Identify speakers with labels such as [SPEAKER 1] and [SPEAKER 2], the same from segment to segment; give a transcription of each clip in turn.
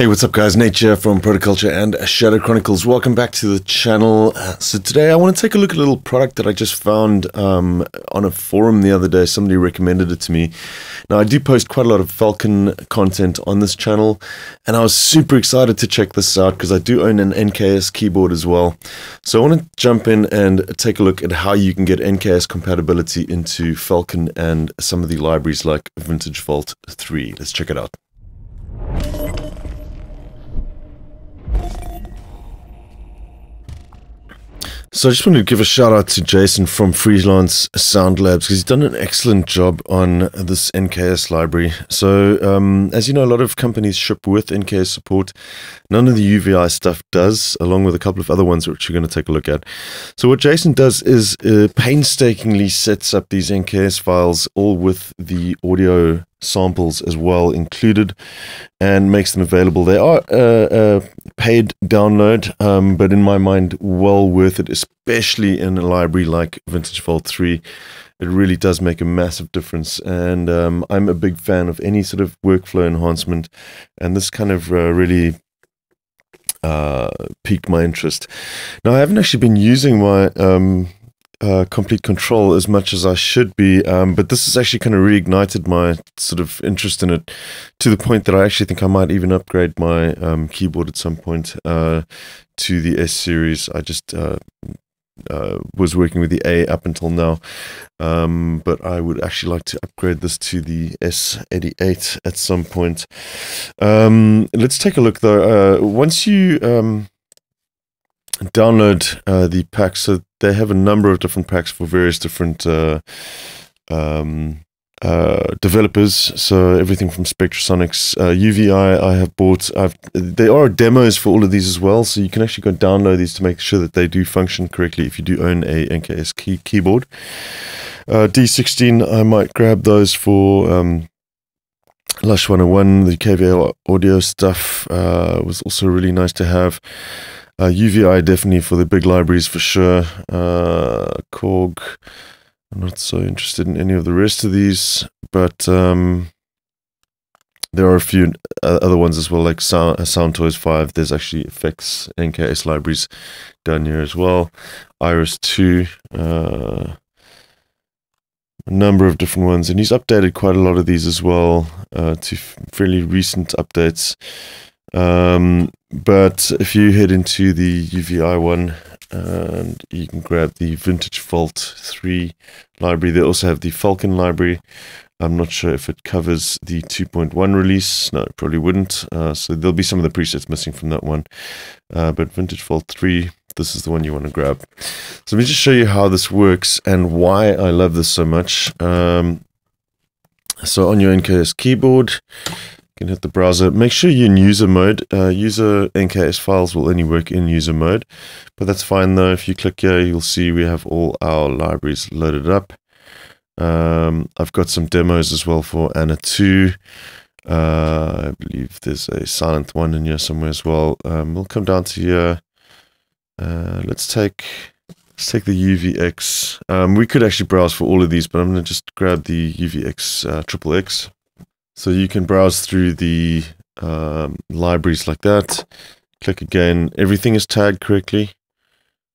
[SPEAKER 1] Hey, what's up, guys? Nate here from Protoculture and Shadow Chronicles. Welcome back to the channel. Uh, so today I want to take a look at a little product that I just found um, on a forum the other day. Somebody recommended it to me. Now, I do post quite a lot of Falcon content on this channel, and I was super excited to check this out because I do own an NKS keyboard as well. So I want to jump in and take a look at how you can get NKS compatibility into Falcon and some of the libraries like Vintage Vault 3. Let's check it out. So I just wanted to give a shout out to Jason from Freelance Sound Labs because he's done an excellent job on this NKS library. So um, as you know, a lot of companies ship with NKS support. None of the UVI stuff does, along with a couple of other ones which we're going to take a look at. So what Jason does is uh, painstakingly sets up these NKS files all with the audio samples as well included and makes them available. They are a, a paid download, um, but in my mind, well worth it, especially in a library like Vintage Vault 3. It really does make a massive difference. And um, I'm a big fan of any sort of workflow enhancement. And this kind of uh, really uh, piqued my interest. Now, I haven't actually been using my um, uh, Komplete Kontrol as much as I should be. Um, but this has actually kind of reignited my sort of interest in it to the point that I actually think I might even upgrade my um, keyboard at some point uh, to the S series. I just uh, uh was working with the A up until now, um, but I would actually like to upgrade this to the S88 at some point. Um, let's take a look though. Uh, once you um, download uh, the packs. So they have a number of different packs for various different uh, um, uh, developers. So everything from Spectrasonics, uh, UVI. I have bought. I've, there are demos for all of these as well, so you can actually go download these to make sure that they do function correctly. If you do own a NKS key, keyboard, uh, D16, I might grab those for. Um, Lush 101, the KVL audio stuff uh, was also really nice to have. Uh, UVI definitely for the big libraries for sure. Uh, Korg, I'm not so interested in any of the rest of these, but um, there are a few other ones as well, like Sound, uh, Soundtoys 5. There's actually effects NKS libraries down here as well. Iris 2, uh, a number of different ones, and he's updated quite a lot of these as well uh, to fairly recent updates. Um, but if you head into the UVI one, and you can grab the Vintage Vault 3 library. They also have the Falcon library. I'm not sure if it covers the 2.1 release. No, probably wouldn't. Uh, so there'll be some of the presets missing from that one. Uh, but Vintage Vault 3, this is the one you want to grab. So let me just show you how this works and why I love this so much. Um, so on your NKS keyboard, can hit the browser. Make sure you're in user mode. Uh, user NKS files will only work in user mode, but that's fine though. If you click here, you'll see we have all our libraries loaded up. Um, I've got some demos as well for ANA 2. Uh, I believe there's a Sylenth1 in here somewhere as well. Um, we'll come down to here. Uh, let's take let's take the UVX. Um, we could actually browse for all of these, but I'm going to just grab the UVX uh, triple X. So you can browse through the um, libraries like that. Click again. Everything is tagged correctly.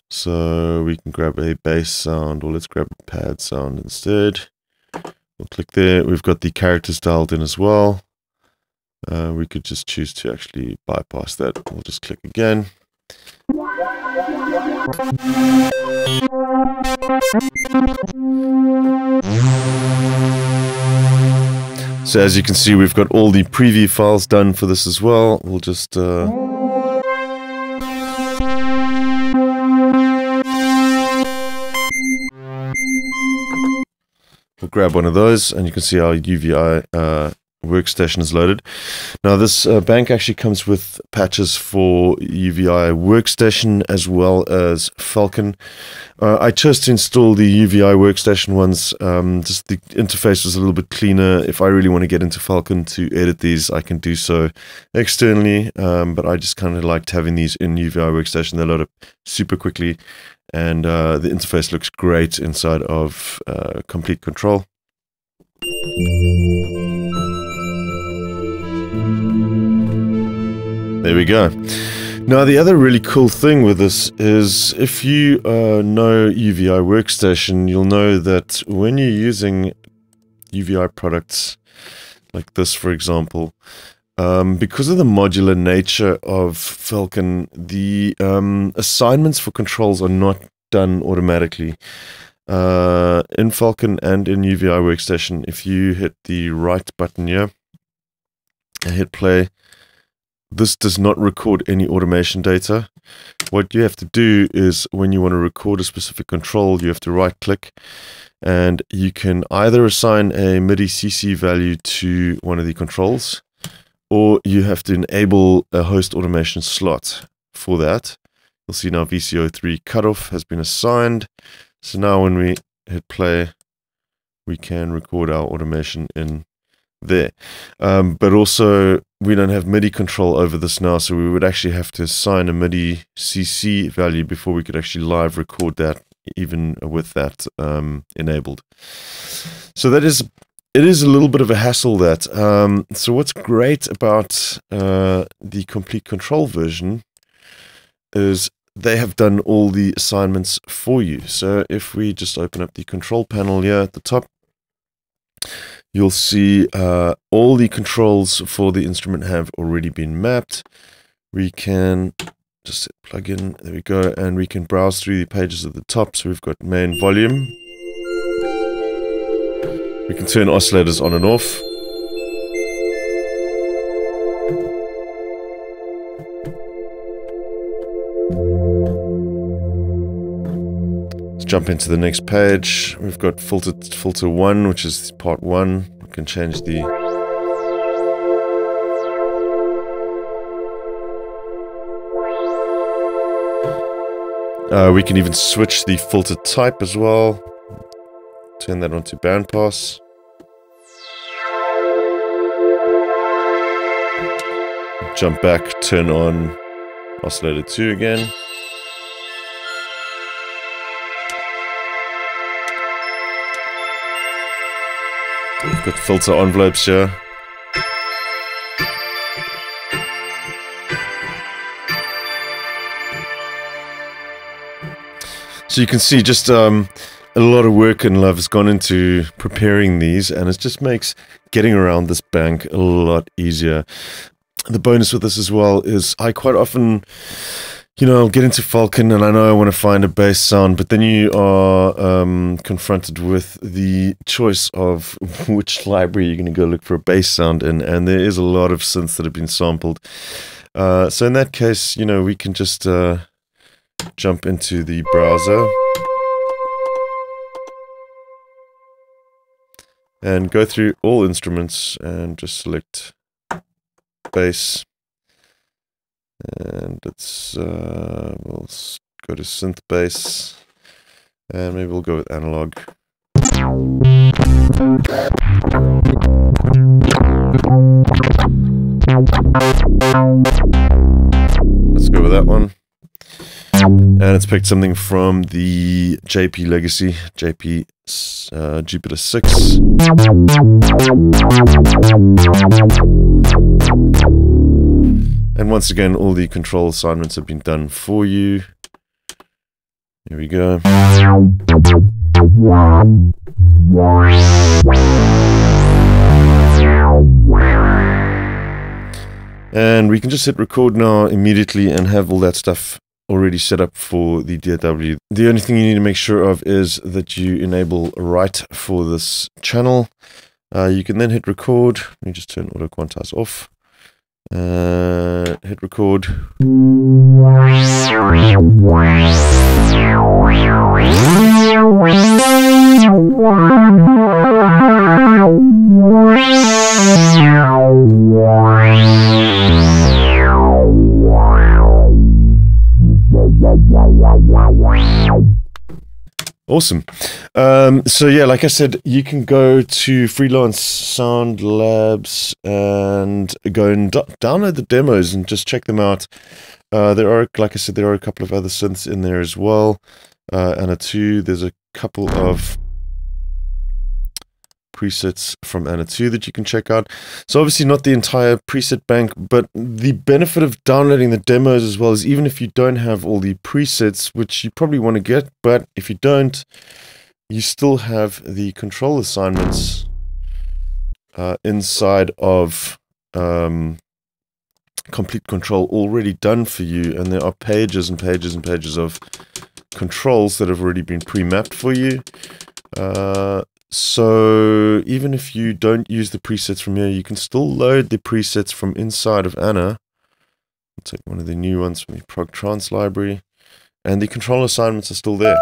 [SPEAKER 1] So we can grab a bass sound or let's grab a pad sound instead. We'll click there. We've got the characters dialed in as well. Uh, we could just choose to actually bypass that. We'll just click again. So as you can see, we've got all the preview files done for this as well. We'll just... Uh, we'll grab one of those and you can see our UVI uh, workstation is loaded. Now this uh, bank actually comes with patches for UVI workstation as well as Falcon. Uh, I chose to install the UVI workstation ones. Um, just the interface was a little bit cleaner. If I really want to get into Falcon to edit these, I can do so externally. Um, but I just kind of liked having these in UVI workstation. They load up super quickly and uh, the interface looks great inside of uh, Komplete Kontrol. There we go. Now, the other really cool thing with this is if you uh, know UVI Workstation, you'll know that when you're using UVI products like this, for example, um, because of the modular nature of Falcon, the um, assignments for controls are not done automatically. Uh, in Falcon and in UVI Workstation, if you hit the right button here hit play, this does not record any automation data. What you have to do is when you want to record a specific control, you have to right click and you can either assign a MIDI CC value to one of the controls or you have to enable a host automation slot for that. You'll see now VCO3 cutoff has been assigned. So now when we hit play, we can record our automation in there. Um, but also, we don't have MIDI control over this now, so we would actually have to assign a MIDI CC value before we could actually live record that, even with that um, enabled. So that is it is a little bit of a hassle that. Um, so what's great about uh, the Komplete Kontrol version is they have done all the assignments for you. So if we just open up the control panel here at the top, you'll see uh, all the controls for the instrument have already been mapped. We can just plug in, there we go, and we can browse through the pages at the top. So we've got main volume, we can turn oscillators on and off. Jump into the next page. We've got filter filter one, which is part one. We can change the Uh, we can even switch the filter type as well. Turn that on onto bandpass. Jump back, turn on oscillator 2 again. We've got filter envelopes here. So you can see just um, a lot of work and love has gone into preparing these, and it just makes getting around this bank a lot easier. The bonus with this as well is I quite often, you know, I'll get into Falcon and I know I want to find a bass sound, but then you are um, confronted with the choice of which library you're going to go look for a bass sound in, and there is a lot of synths that have been sampled. Uh, so in that case, you know, we can just uh, jump into the browser. and go through all instruments and just select bass and let's uh, we'll go to synth bass and maybe we'll go with analog. Let's go with that one. And it's picked something from the JP Legacy, JP uh, Jupiter 6. And once again, all the control assignments have been done for you. Here we go. And we can just hit record now immediately and have all that stuff already set up for the DAW. The only thing you need to make sure of is that you enable write for this channel. Uh, you can then hit record. Let me just turn auto quantize off. Uh, hit record. Awesome. Um, so yeah, like I said, you can go to Freelance Sound Labs and go and download the demos and just check them out. Uh, there are, like I said, there are a couple of other synths in there as well. Uh, and a two, there's a couple of presets from ANA 2 that you can check out. So obviously not the entire preset bank, but the benefit of downloading the demos as well is even if you don't have all the presets, which you probably want to get, but if you don't, you still have the control assignments uh, inside of um, Komplete Kontrol already done for you and there are pages and pages and pages of controls that have already been pre-mapped for you uh, so even if you don't use the presets from here you can still load the presets from inside of ANA. I'll take one of the new ones from the prog trance library. And the control assignments are still there.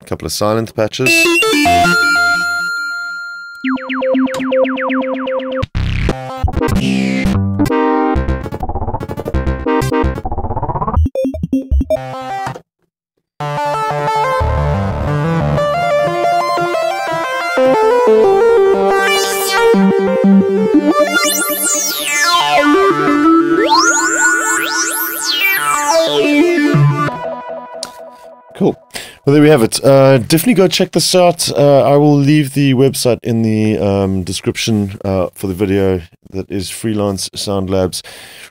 [SPEAKER 1] A couple of silent patches. Well, there we have it. Uh, definitely go check this out. Uh, I will leave the website in the um, description uh, for the video. That is Freelance Sound Labs.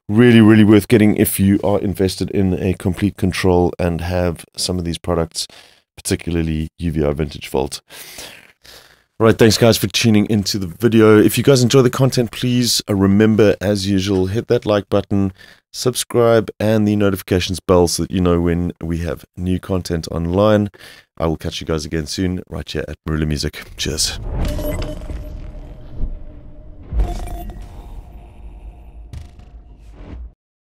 [SPEAKER 1] Really, really worth getting if you are invested in a Komplete Kontrol and have some of these products, particularly UVI Vintage Vault. All right, thanks guys for tuning into the video. If you guys enjoy the content, please uh, remember, as usual, hit that like button, subscribe, and the notifications bell so that you know when we have new content online. I will catch you guys again soon, right here at Marula Music. Cheers.